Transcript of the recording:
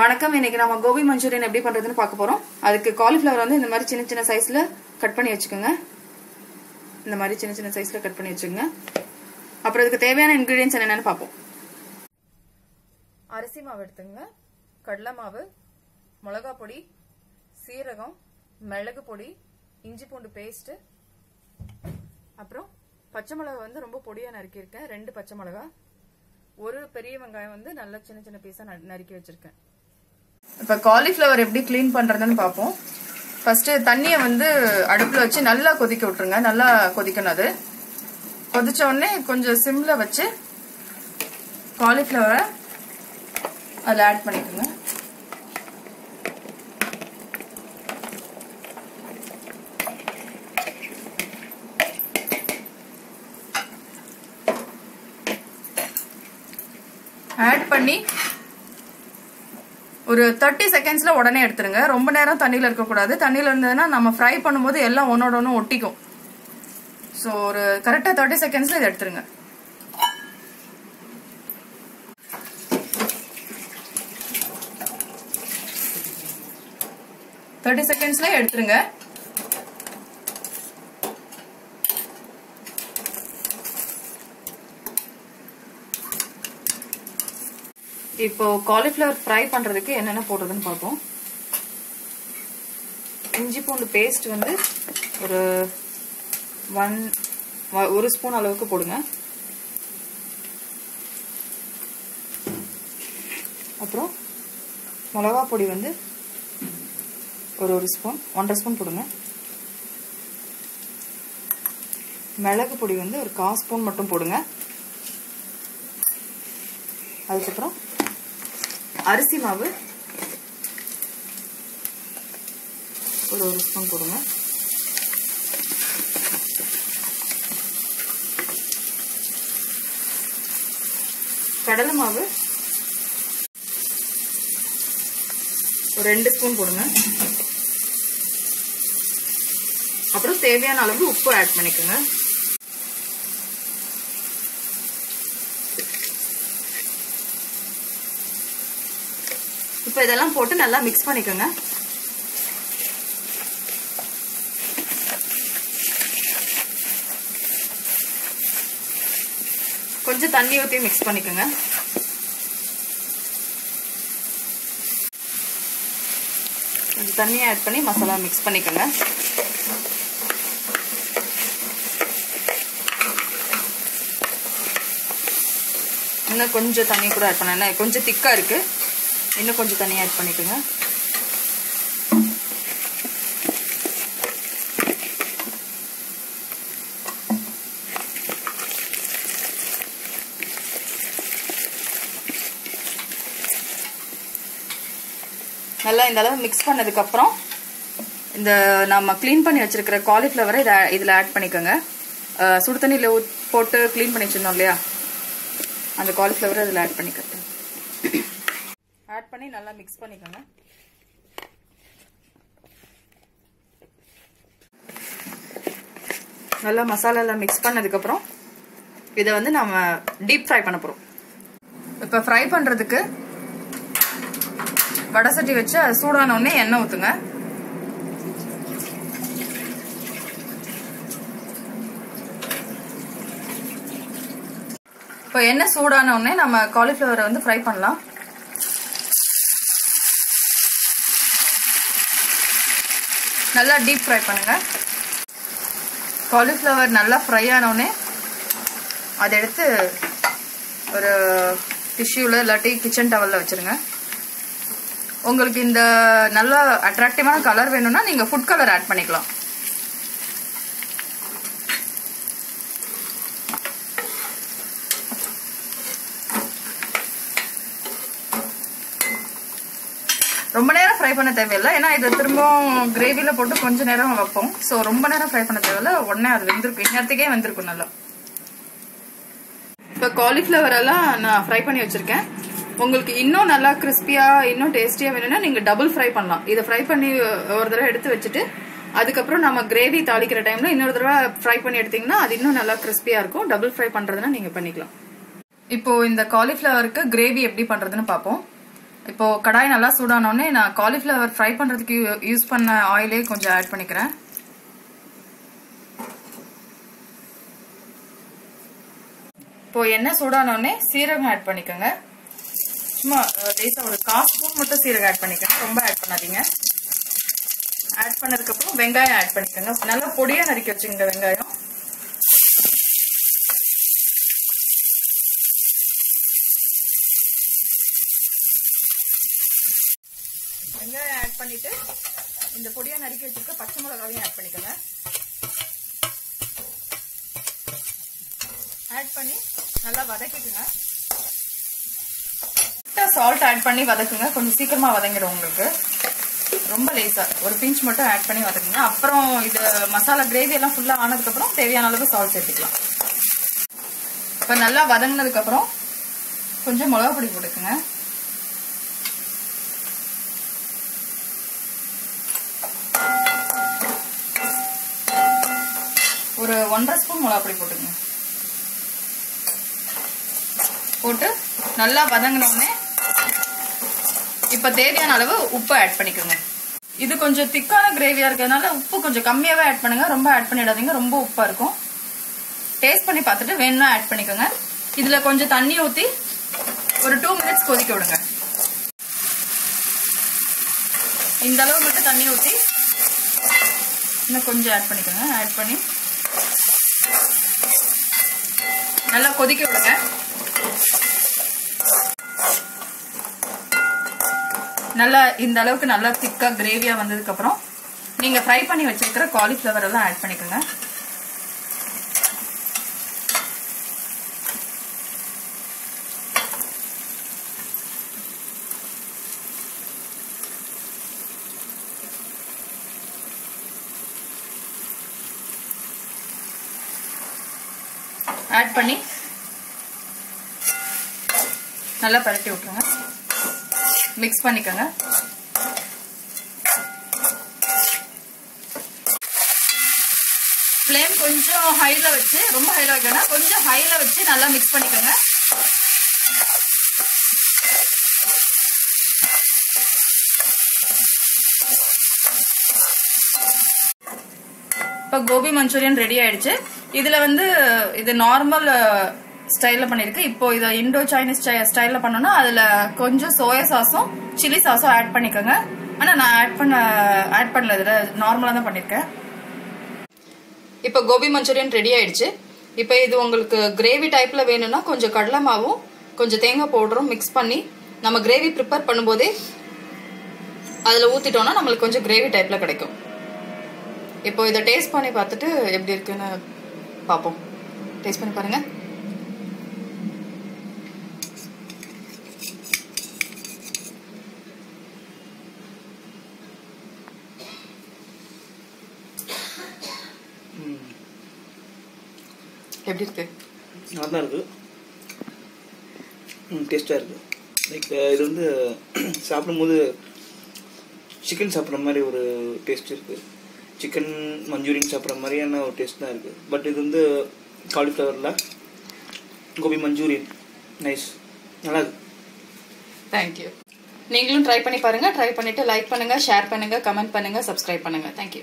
வணக்கம். இன்னைக்கு நம்ம கோபி மஞ்சூரியன் எப்படி பண்றதுன்னு பார்க்க போறோம். அதுக்கு காலிஃபிளவர் வந்து இந்த மாதிரி சின்ன சின்ன சைஸ்ல கட் பண்ணி வச்சுக்கோங்க. இந்த மாதிரி சின்ன சின்ன சைஸ்ல கட் பண்ணி வச்சுக்கோங்க. அப்புறம் இதுக்கு தேவையான இன்கிரீடியன்ஸ் என்னென்னு பார்ப்போம். அரிசி மாவு எடுத்துங்க. கடலை மாவு மிளகா பொடி சீரகம் மிளகு பொடி இஞ்சி பூண்டு பேஸ்ட் அப்புறம் பச்சை மிளகா வந்து ரொம்ப பொடியா நறுக்கியிருக்கேன். ரெண்டு பச்சை மிளகா. ஒரு பெரிய வெங்காயம் வந்து நல்லா சின்ன சின்ன பீஸா நறுக்கி வச்சிருக்கேன். இப்போ காலிஃப்ளவர் எப்படி க்ளீன் பண்றதுன்னு பார்ப்போம். ஃபர்ஸ்ட் தண்ணியை வந்து அடுப்பில் வச்சு நல்லா கொதிக்க விட்ருங்க நல்லா கொதிக்கணும் அது. கொதிச்ச உடனே கொஞ்சம் சிம்மில் வச்சு காலிஃப்ளவரை அதில் ஆட் பண்ணிக்கோங்க. ஆட் பண்ணி ஒரு தேர்ட்டி செகண்ட்ஸில் உடனே எடுத்துருங்க. ரொம்ப நேரம் தண்ணியில் இருக்கக்கூடாது. தண்ணியில் இருந்ததுன்னா நம்ம ஃப்ரை பண்ணும்போது எல்லாம் ஒன்னோட ஒன்று ஒட்டிக்கும். ஸோ ஒரு கரெக்டாக தேர்ட்டி செகண்ட்ஸில் இதை எடுத்துருங்க. தேர்ட்டி செகண்ட்ஸில் எடுத்துருங்க. இப்போ காலிஃப்ளவர் ஃப்ரை பண்ணுறதுக்கு என்னென்ன போடுறதுன்னு பார்ப்போம். இஞ்சி பூண்டு பேஸ்ட் வந்து ஒரு ஒன் ஒரு ஸ்பூன் அளவுக்கு போடுங்க. அப்புறம் மிளகா பொடி வந்து ஒரு ஒரு ஸ்பூன் ஒன்றரை ஸ்பூன் போடுங்க. மிளகு பொடி வந்து ஒரு கால் ஸ்பூன் மட்டும் போடுங்க. அதுக்கப்புறம் அரிசி மாவு. ஒரு ஒரு ஸ்பூன் கொடுங்க. கடலை மாவு. ஒரு ரெண்டு ஸ்பூன் போடுங்க அப்புறம் தேவையான அளவு உப்பு ஆட் பண்ணிக்கோங்க. இப்போ இதெல்லாம் போட்டு நல்லா மிக்ஸ் பண்ணிக்கோங்க. கொஞ்சம் தண்ணி ஊற்றி மிக்ஸ் பண்ணிக்கோங்க. கொஞ்சம் தண்ணியை ஆட் பண்ணி மசாலா மிக்ஸ் பண்ணிக்கோங்க. இன்னும் கொஞ்சம் தண்ணி கூட ஆட் பண்ண கொஞ்சம் திக்காக இருக்குது இன்னும் கொஞ்சம் தனியாக ஆட் பண்ணிக்கோங்க. நல்லா இந்த அளவு மிக்ஸ் பண்ணதுக்கப்புறம் இந்த நம்ம க்ளீன் பண்ணி வச்சிருக்கிற காலிஃப்ளவரை இதை இதில் ஆட் பண்ணிக்கோங்க. சுடு தண்ணியில் போட்டு க்ளீன் பண்ணி வச்சுருந்தோம் இல்லையா? அந்த காலிஃப்ளவரை இதில் ஆட் பண்ணிக்கிறேன் ஆட் பண்ணி நல்லா மிக்ஸ் பண்ணிக்கோங்க. நல்லா மசாலாலாம் மிக்ஸ் பண்ணதுக்கப்புறம் இதை வந்து நம்ம டீப் ஃப்ரை பண்ண போகிறோம் இப்போ ஃப்ரை பண்ணுறதுக்கு வடை சட்டி வச்சு அது சூடான உடனே எண்ணெய் ஊற்றுங்க இப்போ எண்ணெய் சூடான உடனே நம்ம காலிஃப்ளவரை வந்து ஃப்ரை பண்ணலாம். நல்லா டீப் ஃப்ரை பண்ணுங்க. காலிஃப்ளவர் நல்லா ஃப்ரை ஆனோடனே அதை எடுத்து ஒரு டிஷ்யூவில் இல்லாட்டி கிச்சன் டவலில் வச்சுருங்க. உங்களுக்கு இந்த நல்ல அட்ராக்டிவான கலர் வேணும்னா நீங்கள் ஃபுட் கலர் ஆட் பண்ணிக்கலாம். ரொம்ப நேரம் ஃப்ரை பண்ண தேவையில்லை. ஏன்னா இதை திரும்பவும் கிரேவியில் போட்டு கொஞ்சம் நேரம் வைப்போம். ஸோ ரொம்ப நேரம் ஃப்ரை பண்ண தேவையில்லை. உடனே அது வெந்திருக்கும். இந்நேரத்துக்கே வெந்திருக்கும் நல்லா. இப்போ காலிஃப்ளவர் எல்லாம் நான் ஃப்ரை பண்ணி வச்சிருக்கேன். உங்களுக்கு இன்னும் நல்லா கிறிஸ்பியாக இன்னும் டேஸ்டியாக வேணும்னா நீங்கள் டபுள் ஃப்ரை பண்ணலாம். இதை ஃப்ரை பண்ணி ஒரு தடவை எடுத்து வச்சுட்டு அதுக்கப்புறம் நம்ம கிரேவி தாளிக்கிற டைம்ல இன்னொரு தடவை ஃப்ரை பண்ணி எடுத்தீங்கன்னா அது இன்னும் நல்லா கிறிஸ்பியாக இருக்கும். டபுள் ஃப்ரை பண்ணுறதுனா நீங்கள் பண்ணிக்கலாம். இப்போ இந்த காலிஃப்ளவருக்கு கிரேவி எப்படி பண்ணுறதுன்னு பார்ப்போம். இப்போ கடாய் நல்லா சூடானோடனே நான் காலிஃப்ளவர் ஃப்ரை பண்ணுறதுக்கு யூஸ் பண்ண ஆயிலே கொஞ்சம் ஆட் பண்ணிக்கிறேன். இப்போ எண்ணெய் சூடானோடனே சீரகம் ஆட் பண்ணிக்கோங்க. சும்மா லேசாக ஒரு கால் ஸ்பூன் மட்டும் சீரகம் ஆட் பண்ணிக்கோங்க. ரொம்ப ஆட் பண்ணாதீங்க. ஆட் பண்ணதுக்கப்புறம் வெங்காயம் ஆட் பண்ணிக்கோங்க. நல்லா பொடியாக நறுக்கி வச்சுங்க வெங்காயம். வெங்காயம் ஆட் பண்ணிட்டு இந்த பொடியா நறுக்கி வச்சிருக்க பச்சை மிளகாவையும் ஆட் பண்ணிக்கோங்க. ஆட் பண்ணி நல்லா வதக்கிக்குங்க. சால்ட் ஆட் பண்ணி வதக்குங்க. கொஞ்சம் சீக்கிரமா வதங்கிடும் உங்களுக்கு. ரொம்ப லேசா. ஒரு பிஞ்ச் மட்டும் ஆட் பண்ணி வதக்குங்க. அப்புறம் இது மசாலா கிரேவி எல்லாம் ஃபுல்லா ஆனதுக்கு அப்புறம் தேவையான அளவு சால்ட் சேர்த்துக்கலாம். இப்ப நல்லா வதங்கினதுக்கு அப்புறம் கொஞ்சம் மிளகா பொடி போட்டுக்குங்க. ஒரு ஒன்றரை ஸ்பூன் மிளகாப்பொடி போட்டுக்கங்க. போட்டு நல்லா வதங்கினோடனே இப்போ தேவையான அளவு உப்பு ஆட் பண்ணிக்கோங்க. இது கொஞ்சம் திக்கான கிரேவியாக இருக்கிறதுனால உப்பு கொஞ்சம் கம்மியாகவே ஆட் பண்ணுங்கள் ரொம்ப ஆட் பண்ணிடாதீங்க. ரொம்ப உப்பாக இருக்கும். டேஸ்ட் பண்ணி பார்த்துட்டு வேணும்னா ஆட் பண்ணிக்கோங்க. இதில் கொஞ்சம் தண்ணி ஊற்றி ஒரு டூ மினிட்ஸ் கொதிக்க விடுங்க. இந்த அளவு மட்டும் தண்ணி ஊற்றி இன்னும் கொஞ்சம் ஆட் பண்ணிக்கோங்க. ஆட் பண்ணி நல்லா கொதிக்க விடுங்க. நல்லா இந்த அளவுக்கு நல்லா திக்கா கிரேவியா வந்ததுக்கு அப்புறம் நீங்க ஃப்ரை பண்ணி வச்சிருக்கிற காலிஃபிளவர் எல்லாம் ஆட் பண்ணிக்கோங்க. ஆட் பண்ணி நல்லா பரட்டி விட்டுருங்க. மிக்ஸ் பண்ணிக்கோங்க. ஃப்ளேம் கொஞ்சம் ஹைல வச்சு ரொம்ப ஹைல வைக்கணும் கொஞ்சம் ஹைல வச்சு நல்லா மிக்ஸ் பண்ணிக்கோங்க. இப்போ கோபி மஞ்சூரியன் ரெடி ஆயிடுச்சு. இதுல வந்து இது நார்மல் ஸ்டைல்ல பண்ணிருக்கு. இப்போ இதை இண்டோ சைனீஸ் ஸ்டைல்ல பண்ணோம்னா அதுல கொஞ்சம் சோயா சாஸும் சில்லி சாஸும் ஆட் பண்ணிக்கோங்க. ஆனா நான் ஆட் பண்ண ஆட் பண்ணல. இதுல நார்மலா தான் பண்ணிருக்கேன். இப்போ கோபி மஞ்சூரியன் ரெடி ஆயிடுச்சு. இப்போ இது உங்களுக்கு கிரேவி டைப்ல வேணும்னா கொஞ்சம் கடலை மாவும் கொஞ்சம் தேங்காய் பவுடரும் மிக்ஸ் பண்ணி நம்ம கிரேவி ப்ரிப்பேர் பண்ணும்போதே அதில் ஊற்றிட்டோம்னா நம்மளுக்கு கொஞ்சம் கிரேவி டைப்பில் கிடைக்கும். இப்போ இதை டேஸ்ட் பண்ணி பார்த்துட்டு எப்படி இருக்குன்னு பார்ப்போம். டேஸ்ட் பண்ணி பாருங்க. எப்படி இருக்கு? நல்லா ம் டேஸ்ட்டாக இருக்குது லைக் இது வந்து சாப்பிடும்போது சிக்கன் சாப்பிட்ற மாதிரி ஒரு டேஸ்ட் இருக்குது சிக்கன் மஞ்சூரியன் சாப்பிட்ற மாதிரியான ஒரு டேஸ்ட் தான் இருக்குது பட் இது வந்து காலிஃப்ளவரில் கோபி மஞ்சூரியன் நைஸ் நல்லா இருக்கு. தேங்க்யூ நீங்களும் ட்ரை பண்ணி பாருங்கள் ட்ரை பண்ணிவிட்டு லைக் பண்ணுங்க ஷேர் பண்ணுங்கள் கமெண்ட் பண்ணுங்க சப்ஸ்கிரைப் பண்ணுங்க. தேங்க்யூ